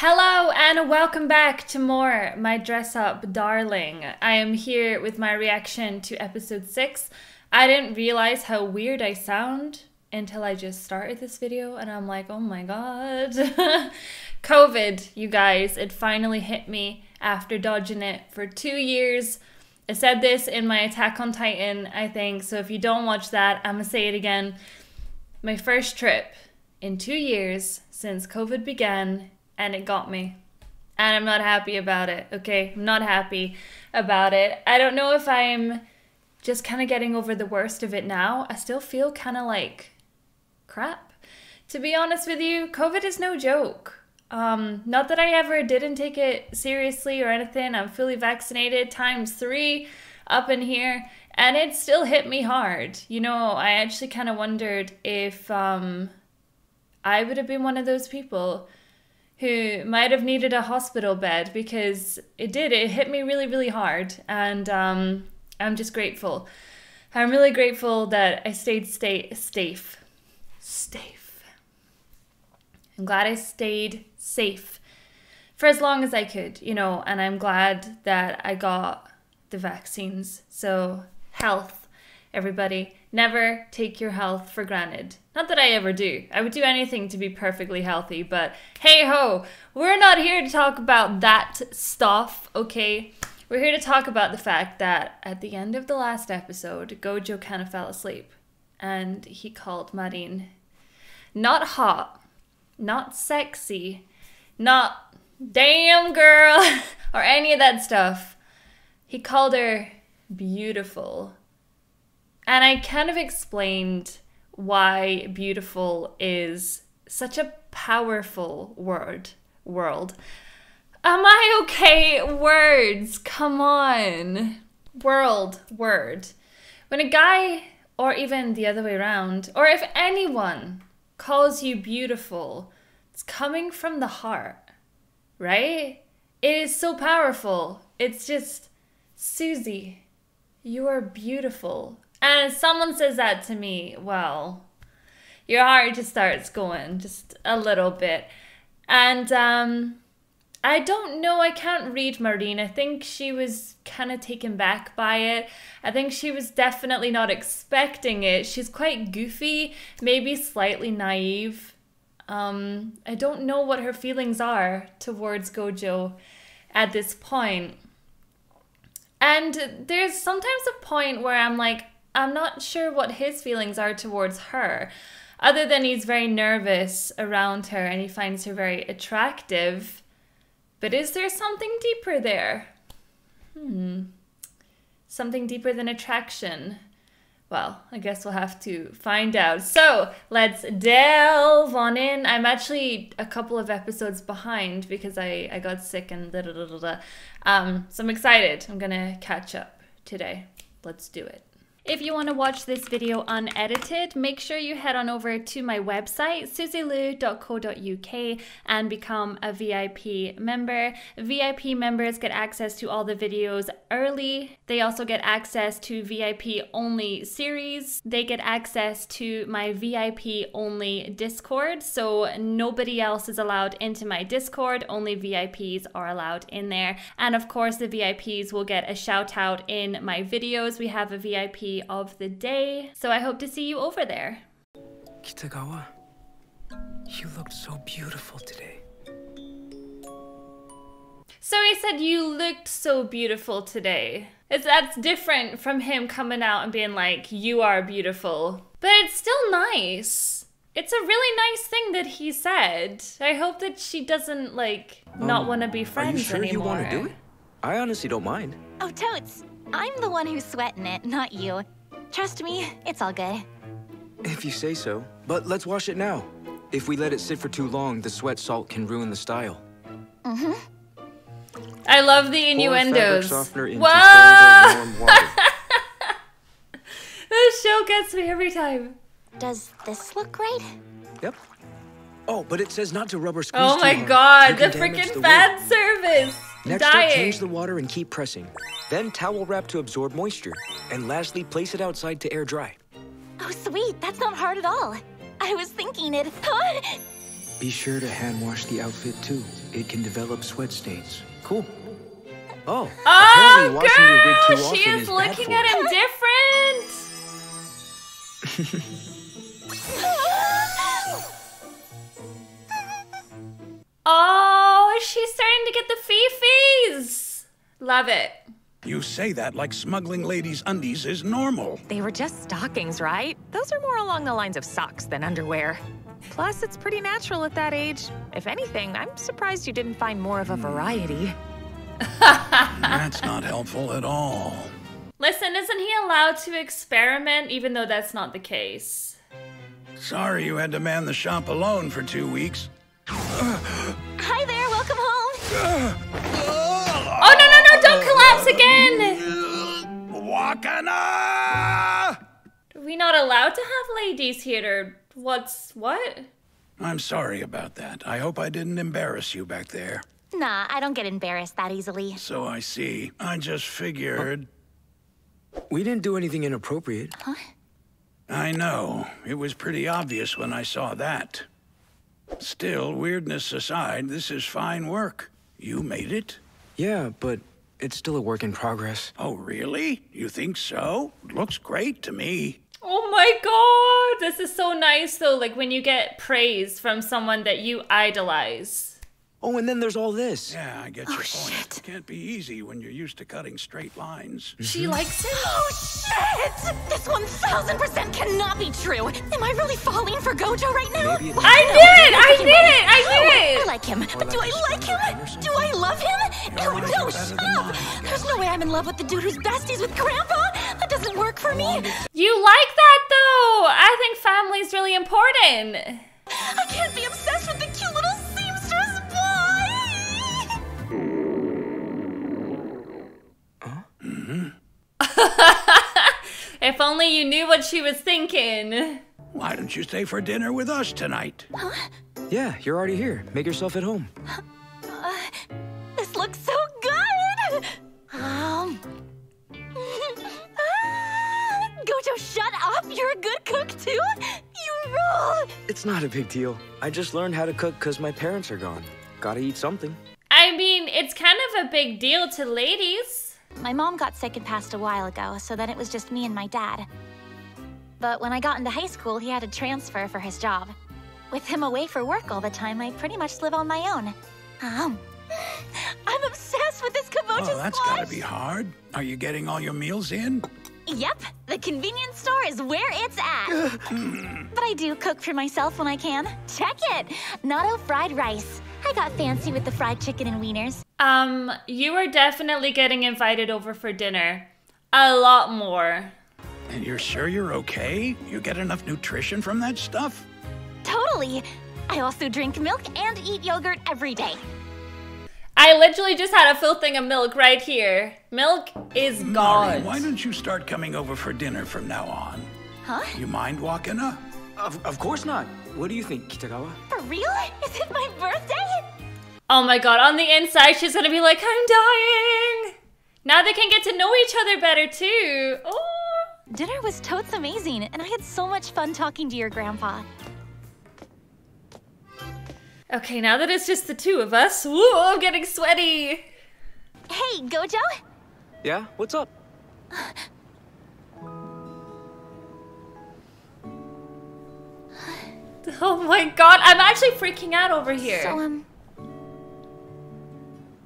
Hello and welcome back to more My Dress Up Darling. I am here with my reaction to episode 6. I didn't realize how weird I sound until I just started this video and I'm like, oh my god. COVID, you guys, it finally hit me after dodging it for two years. I said this in my Attack on Titan, I think, so if you don't watch that, I'm gonna say it again. My first trip in two years since COVID began and it got me. And I'm not happy about it, okay? I'm not happy about it. I don't know if I'm just kind of getting over the worst of it now. I still feel kind of like crap. To be honest with you, COVID is no joke. Um, not that I ever didn't take it seriously or anything. I'm fully vaccinated times three up in here, and it still hit me hard. You know, I actually kind of wondered if um, I would have been one of those people who might have needed a hospital bed because it did. It hit me really, really hard. And um, I'm just grateful. I'm really grateful that I stayed stay, safe. Safe. I'm glad I stayed safe for as long as I could, you know, and I'm glad that I got the vaccines. So, health, everybody. Never take your health for granted. Not that I ever do. I would do anything to be perfectly healthy, but hey ho, we're not here to talk about that stuff, okay? We're here to talk about the fact that at the end of the last episode, Gojo kind of fell asleep and he called Marin not hot, not sexy, not damn girl, or any of that stuff. He called her beautiful. And I kind of explained why beautiful is such a powerful word world. Am I okay? Words, come on. World, word. When a guy, or even the other way around, or if anyone calls you beautiful, it's coming from the heart, right? It is so powerful. It's just, Suzy, you are beautiful. And someone says that to me, well, your heart just starts going just a little bit. And um, I don't know, I can't read Marin. I think she was kind of taken back by it. I think she was definitely not expecting it. She's quite goofy, maybe slightly naive. Um, I don't know what her feelings are towards Gojo at this point. And there's sometimes a point where I'm like, I'm not sure what his feelings are towards her, other than he's very nervous around her and he finds her very attractive. But is there something deeper there? Hmm. Something deeper than attraction. Well, I guess we'll have to find out. So let's delve on in. I'm actually a couple of episodes behind because I, I got sick and da da da da da. Um, so I'm excited. I'm gonna catch up today. Let's do it. If you want to watch this video unedited, make sure you head on over to my website, suzylu.co.uk, and become a VIP member. VIP members get access to all the videos early. They also get access to VIP only series. They get access to my VIP only Discord, so nobody else is allowed into my Discord, only VIPs are allowed in there. And of course, the VIPs will get a shout out in my videos. We have a VIP of the day. So I hope to see you over there. Kitagawa, you looked so beautiful today. So he said you looked so beautiful today. It's, that's different from him coming out and being like, you are beautiful. But it's still nice. It's a really nice thing that he said. I hope that she doesn't like not um, want to be friends anymore. Are you sure anymore. you want to do it? I honestly don't mind. Oh, totes. I'm the one who's sweating it, not you. Trust me, it's all good. If you say so. But let's wash it now. If we let it sit for too long, the sweat salt can ruin the style. Mm-hmm. I love the innuendos. Whoa! this show gets me every time. Does this look right? Yep. Oh, but it says not to rubber squeeze Oh my god, the freaking fan service! Next Dying. up, change the water and keep pressing. Then towel wrap to absorb moisture. And lastly, place it outside to air dry. Oh, sweet. That's not hard at all. I was thinking it. Be sure to hand wash the outfit too. it can develop sweat stains. Cool. Oh, Oh, apparently washing your too girl, often she is is looking at him different. Oh, she's starting to get the fifis. Love it. You say that like smuggling ladies' undies is normal. They were just stockings, right? Those are more along the lines of socks than underwear. Plus, it's pretty natural at that age. If anything, I'm surprised you didn't find more of a variety. That's not helpful at all. Listen, isn't he allowed to experiment even though that's not the case? Sorry you had to man the shop alone for two weeks. Oh, no, no, no, don't collapse again! Wakana! Are we not allowed to have ladies here or what's what? I'm sorry about that. I hope I didn't embarrass you back there. Nah, I don't get embarrassed that easily. So I see. I just figured. We didn't do anything inappropriate. Huh? I know. It was pretty obvious when I saw that. Still, weirdness aside, this is fine work. You made it? Yeah, but it's still a work in progress. Oh, really? You think so? Looks great to me. Oh my god, this is so nice though, like when you get praise from someone that you idolize. Oh, and then there's all this. Yeah, I get oh, your point. It can't be easy when you're used to cutting straight lines. She mm-hmm. likes it? Oh shit! This 1000% cannot be true. Am I really falling for Gojo right now? Maybe it- I did! it! I did! I thinking knew about it! I knew I it! like him, but do I like stronger pen or him? Do I love him? No, no, it better shut up! There's no way I'm in love with the dude who's besties with Grandpa. That doesn't work for me. You like that though! I think family's really important. I can't be obsessed with the cute If only you knew what she was thinking. Why don't you stay for dinner with us tonight? Yeah, you're already here. Make yourself at home. This looks so good. Um. Ah, Gojo, shut up! You're a good cook too. You rule. It's not a big deal. I just learned how to cook because my parents are gone. Gotta eat something. I mean, it's kind of a big deal to ladies. My mom got sick and passed a while ago, so then it was just me and my dad. But when I got into high school, he had to transfer for his job. With him away for work all the time, I pretty much live on my own. Um, I'm obsessed with this kabocha Oh, that's squash. gotta be hard. Are you getting all your meals in? Yep, the convenience store is where it's at. but I do cook for myself when I can. Check it! Natto fried rice. I got fancy with the fried chicken and wieners. Um, you are definitely getting invited over for dinner. A lot more. And you're sure you're okay? You get enough nutrition from that stuff? Totally. I also drink milk and eat yogurt every day. I literally just had a full thing of milk right here. Milk is Mari, God. why don't you start coming over for dinner from now on? Huh? You mind walking up? Of, of course not. What do you think, Kitagawa? For real? Is it my birthday? Oh my god, on the inside, she's gonna be like, I'm dying. Now they can get to know each other better too. Oh. Dinner was totes amazing, and I had so much fun talking to your grandpa. Okay, now that it's just the two of us, woo, I'm getting sweaty. Hey, Gojo? Yeah? What's up? Oh my god, I'm actually freaking out over here. So, um.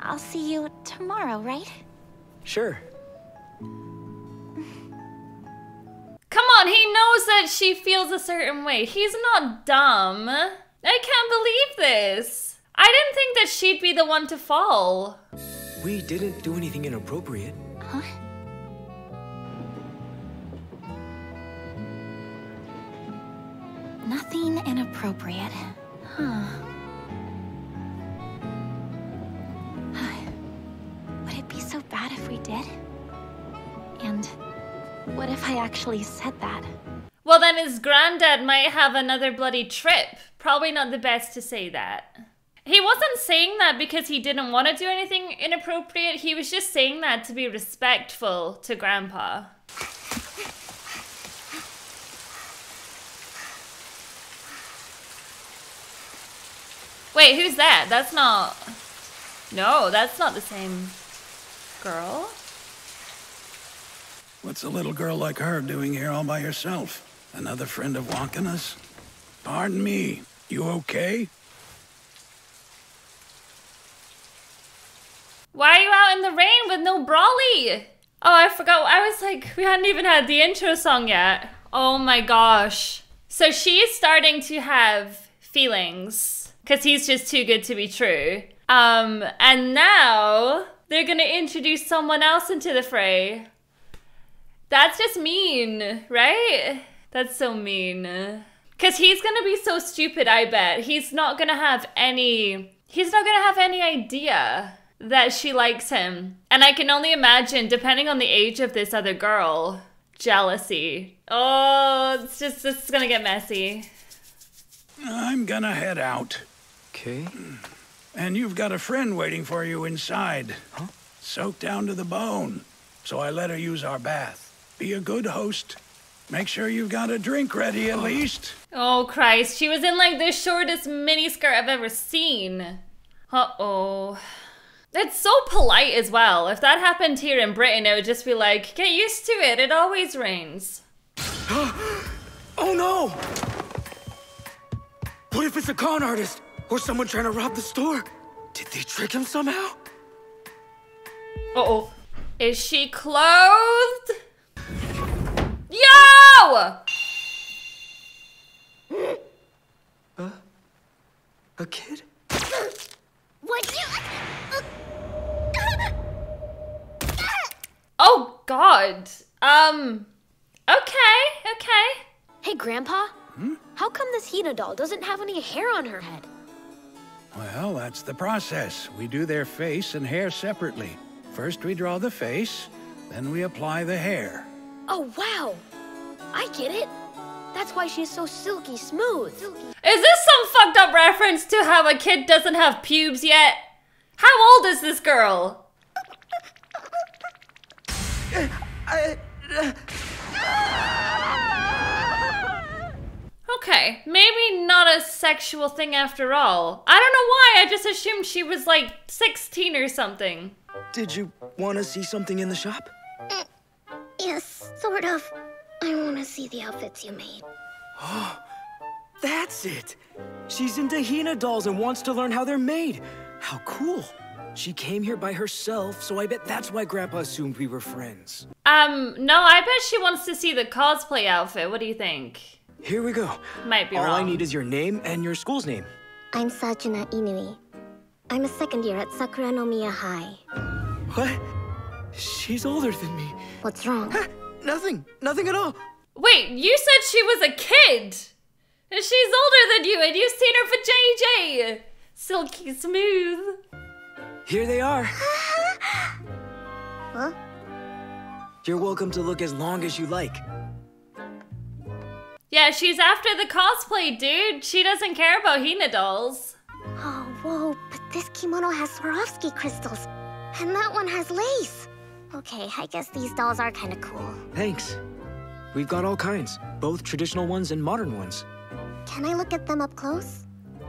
I'll see you tomorrow, right? Sure. Come on, he knows that she feels a certain way. He's not dumb. I can't believe this. I didn't think that she'd be the one to fall. We didn't do anything inappropriate. Huh? Nothing inappropriate. Huh. Would it be so bad if we did? And what if I actually said that? Well, then his granddad might have another bloody trip. Probably not the best to say that. He wasn't saying that because he didn't want to do anything inappropriate. He was just saying that to be respectful to Grandpa. Wait, who's that? That's not. No, that's not the same girl. What's a little girl like her doing here all by herself? Another friend of Wakana's? Pardon me, you okay? Why are you out in the rain with no brolly? Oh, I forgot. I was like, we hadn't even had the intro song yet. Oh my gosh. So she's starting to have feelings because he's just too good to be true. Um, and now they're gonna introduce someone else into the fray. That's just mean, right? That's so mean. Cause he's gonna be so stupid, I bet. He's not gonna have any he's not gonna have any idea that she likes him. And I can only imagine, depending on the age of this other girl, jealousy. Oh, it's just this is gonna get messy. I'm gonna head out. Okay. And you've got a friend waiting for you inside. Huh? Soaked down to the bone. So I let her use our bath. Be a good host. Make sure you've got a drink ready at least. Oh Christ, she was in like the shortest miniskirt I've ever seen. Uh oh. It's so polite as well. If that happened here in Britain, it would just be like, get used to it, it always rains. oh no! What if it's a con artist? Or someone trying to rob the store? Did they trick him somehow? Uh oh. Is she clothed? Yo! Uh, a kid? What you? Oh God. Um. Okay. Okay. Hey, Grandpa. How come this Hina doll doesn't have any hair on her head? Well, that's the process. We do their face and hair separately. First we draw the face, then we apply the hair. Oh, wow. I get it. That's why she's so silky smooth. Is this some fucked up reference to how a kid doesn't have pubes yet? How old is this girl? Uh, uh, Okay, maybe not a sexual thing after all. I don't know why, I just assumed she was like 16 or something. Did you want to see something in the shop? Yes, sort of. I want to see the outfits you made. Oh, That's it! She's into Hina dolls and wants to learn how they're made. How cool. She came here by herself, so I bet that's why Grandpa assumed we were friends. Um, no, I bet she wants to see the cosplay outfit. What do you think? Here we go. Might be All wrong. I need is your name and your school's name. I'm Sajuna Inui. I'm a second year at Sakura no Miya High. What? She's older than me. What's wrong? Huh, Nothing. Nothing at all. Wait, you said she was a kid! And she's older than you, and you've seen her for JJ! Silky smooth. Here they are. Huh? You're welcome to look as long as you like. Yeah, she's after the cosplay, dude. She doesn't care about Hina dolls. Oh, whoa, but this kimono has Swarovski crystals. And that one has lace. Okay, I guess these dolls are kind of cool. Thanks. We've got all kinds, both traditional ones and modern ones. Can I look at them up close?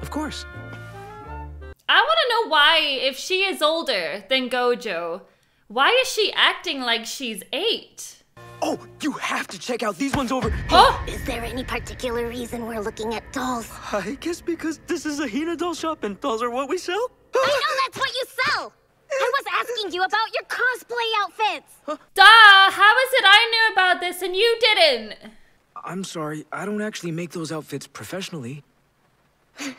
Of course. I want to know why, if she is older than Gojo, why is she acting like she's eight? Oh, you have to check out these ones over. Oh! Is there any particular reason we're looking at dolls? I guess because this is a Hina doll shop and dolls are what we sell. I know that's what you sell! I was asking you about your cosplay outfits! Huh? Duh! How is it I knew about this and you didn't? I'm sorry, I don't actually make those outfits professionally.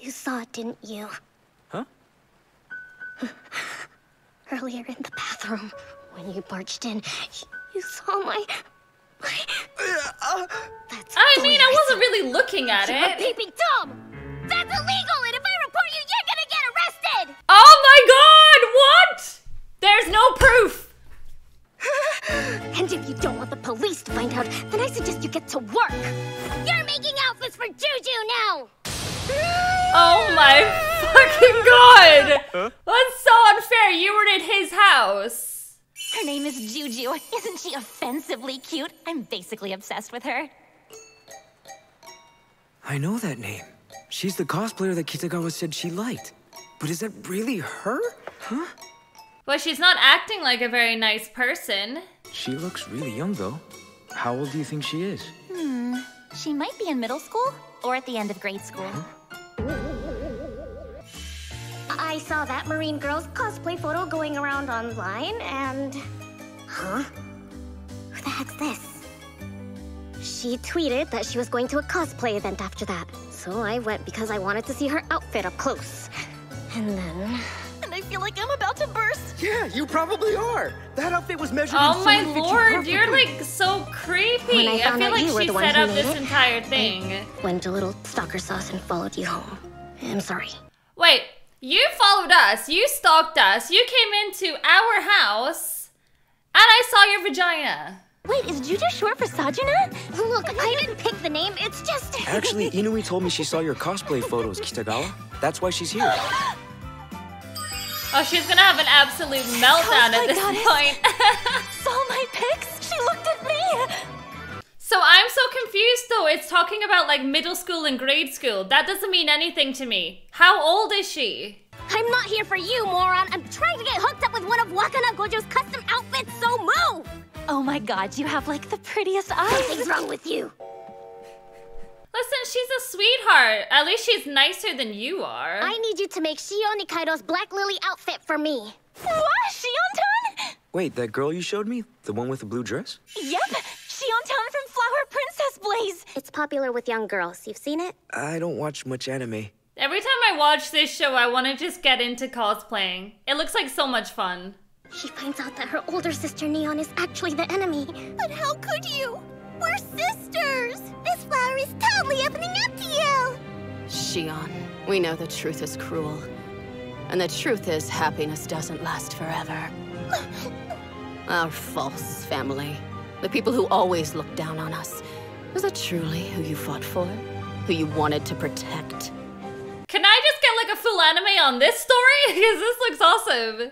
You saw it, didn't you? Huh? Earlier in the bathroom, when you barged in, you saw my... my... That's I mean, I wasn't really looking at You're a it. peeping Tom! That's illegal, and if I report you, you're gonna get arrested! Oh my god! What? There's no proof! And if you don't want the police to find out, then I suggest you get to work. You're making outfits for Juju now. Oh my fucking god! That's so unfair. You were in his house. Her name is Juju. Isn't she offensively cute? I'm basically obsessed with her. I know that name. She's the cosplayer that Kitagawa said she liked. But is that really her? Huh? Well, she's not acting like a very nice person. She looks really young, though. How old do you think she is? Hmm. She might be in middle school or at the end of grade school. I saw that Marin girl's cosplay photo going around online and. Huh? Who the heck's this? She tweeted that she was going to a cosplay event after that. So I went because I wanted to see her outfit up close. And then. And I feel like I'm about to burst. Yeah, you probably are. That outfit was measured Oh in my so it fit lord, you're like so creepy. When I I, found feel out like you were she the one set up this it, entire thing. Went a little stalker sauce and followed you home. I'm sorry. Wait, you followed us, you stalked us, you came into our house, and I saw your vagina. Wait, is Juju short for Sajuna? Look, I didn't pick the name, it's just. Actually, Inui told me she saw your cosplay photos, Kitagawa. That's why she's here. Oh, she's gonna have an absolute meltdown oh at this goddess. point. Saw my so I'm so confused though. It's talking about like middle school and grade school. That doesn't mean anything to me. How old is she? I'm not here for you, moron. I'm trying to get hooked up with one of Wakana Gojo's custom outfits, so move! Oh my god, you have like the prettiest eyes. Something's wrong with you. Listen, she's a sweetheart. At least she's nicer than you are. I need you to make Shion Nikaido's Black Lily outfit for me. What? Shiontan? Wait, that girl you showed me? The one with the blue dress? Yep, Shiontan from Flower Princess Blaze. It's popular with young girls. You've seen it? I don't watch much anime. Every time I watch this show, I want to just get into cosplaying. It looks like so much fun. She finds out that her older sister Neon is actually the enemy. But how could you? We're sisters! This flower is totally opening up to you! Shion, we know the truth is cruel. And the truth is, happiness doesn't last forever. Our false family, the people who always look down on us, is it truly who you fought for? Who you wanted to protect? Can I just get like a full anime on this story? Because this looks awesome.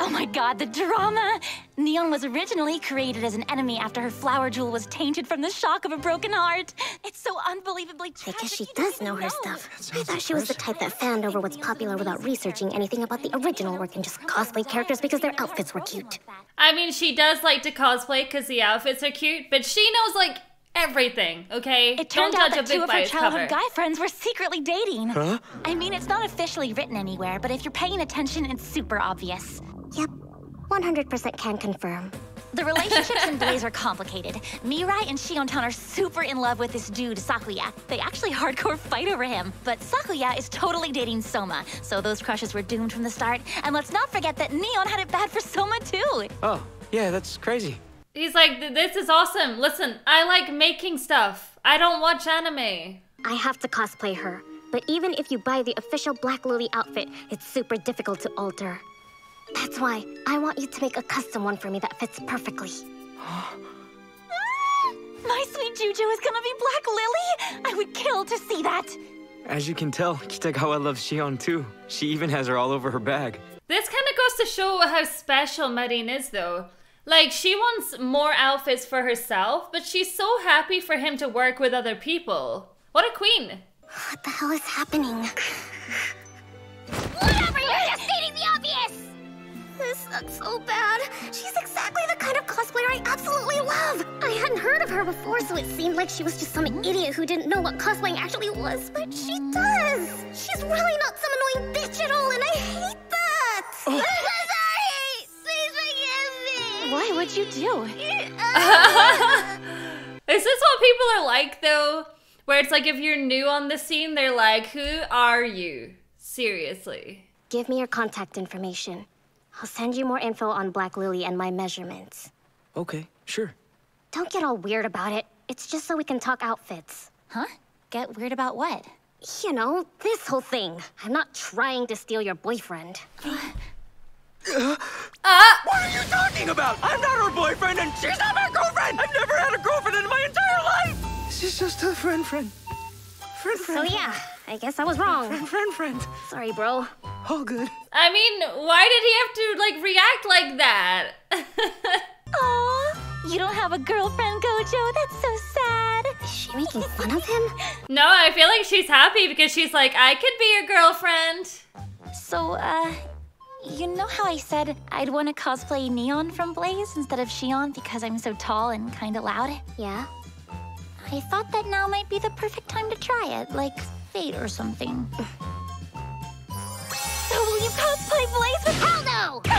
Oh my god, the drama! Neon was originally created as an enemy after her flower jewel was tainted from the shock of a broken heart. It's so unbelievably I tragic. guess she does know even her stuff. I thought she was the type that fanned over what's popular without researching anything about the original work and just cosplay characters because their outfits were cute. I mean, she does like to cosplay because the outfits are cute, but she knows like everything, okay? It turned Don't out judge that two of her childhood cover. guy friends were secretly dating. Huh? I mean, it's not officially written anywhere, but if you're paying attention, it's super obvious. Yep, 100% can confirm. The relationships in Blaze are complicated. Mirai and Shiontan are super in love with this dude, Sakuya. They actually hardcore fight over him. But Sakuya is totally dating Soma, so those crushes were doomed from the start. And let's not forget that Neon had it bad for Soma too. Oh, yeah, that's crazy. He's like, this is awesome. Listen, I like making stuff. I don't watch anime. I have to cosplay her. But even if you buy the official Black Lily outfit, it's super difficult to alter. That's why I want you to make a custom one for me that fits perfectly. My sweet Juju is gonna be Black Lily! I would kill to see that! As you can tell, Kitagawa loves Shion too. She even has her all over her bag. This kind of goes to show how special Marin is, though. Like, she wants more outfits for herself, but she's so happy for him to work with other people. What a queen. What the hell is happening? Whatever, you're just stating the obvious! This sucks so bad. She's exactly the kind of cosplayer I absolutely love. I hadn't heard of her before, so it seemed like she was just some idiot who didn't know what cosplaying actually was, but she does. She's really not What would you do? Is this what people are like, though? Where it's like if you're new on the scene, they're like, who are you? Seriously. Give me your contact information. I'll send you more info on Black Lily and my measurements. Okay, sure. Don't get all weird about it. It's just so we can talk outfits. Huh? Get weird about what? You know, this whole thing. I'm not trying to steal your boyfriend. What are you talking about? I'm not her boyfriend and she's not my girlfriend! I've never had a girlfriend in my entire life! This is just a friend, friend. Friend, So yeah, I guess I was wrong. Friend, friend. friend. Sorry, bro. All good. I mean, why did he have to, like, react like that? Aw, you don't have a girlfriend, Gojo? That's so sad. Is she making fun of him? No, I feel like she's happy because she's like, I could be your girlfriend. So, uh, you know how I said I'd want to cosplay Neon from Blaze instead of Shion because I'm so tall and kinda loud? Yeah. I thought that now might be the perfect time to try it, like fate or something. so will you cosplay Blaze with Hell no!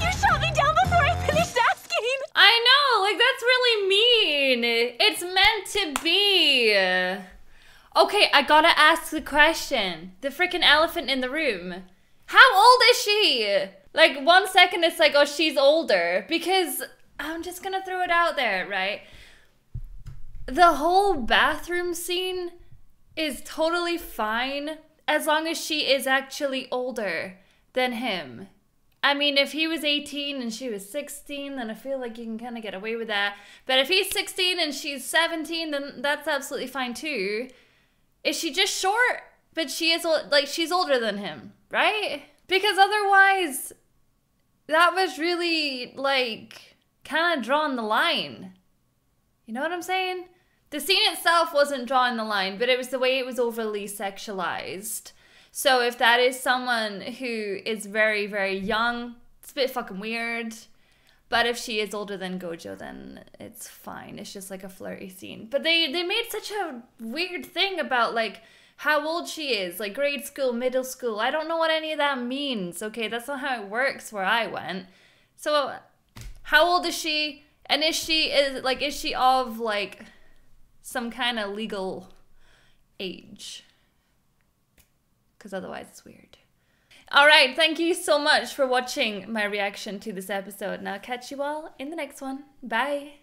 You shot me down before I finished asking! I know, like that's really mean. It's meant to be. Okay, I gotta ask the question. The freaking elephant in the room. How old is she? Like one second it's like, oh, she's older. Because I'm just gonna throw it out there, right? The whole bathroom scene is totally fine as long as she is actually older than him. I mean, if he was 18 and she was 16, then I feel like you can kind of get away with that. But if he's 16 and she's 17, then that's absolutely fine too. Is she just short? But she is like she's older than him, right? Because otherwise, that was really like kind of drawing the line. You know what I'm saying? The scene itself wasn't drawing the line, but it was the way it was overly sexualized. So if that is someone who is very, very young, it's a bit fucking weird. But if she is older than Gojo, then it's fine. It's just like a flirty scene. But they they made such a weird thing about like how old she is, like grade school, middle school. I don't know what any of that means. Okay, that's not how it works where I went. So how old is she? And is she is like is she of like some kind of legal age? Because otherwise it's weird. All right, thank you so much for watching my reaction to this episode, and I'll catch you all in the next one. Bye.